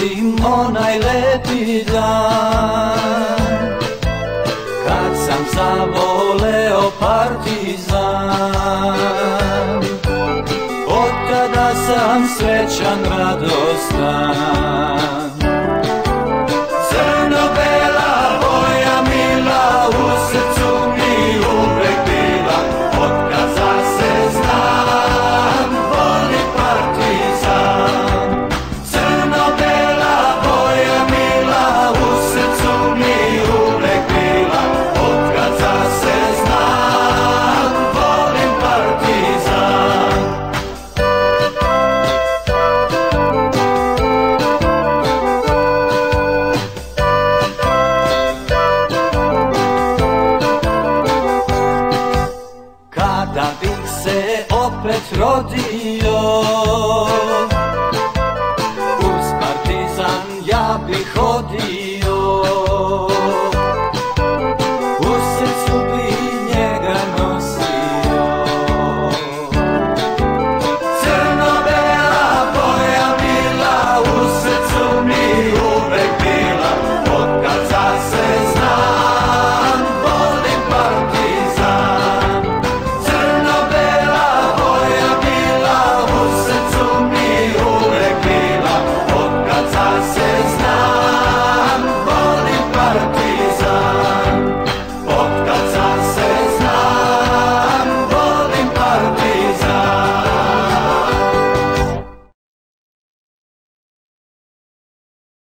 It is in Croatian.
pamtim onaj lepi dan. Kad sam zavoleo partizan Od kada sam srećan radostan. Se opet rodio. Uz partizan ja bih hodio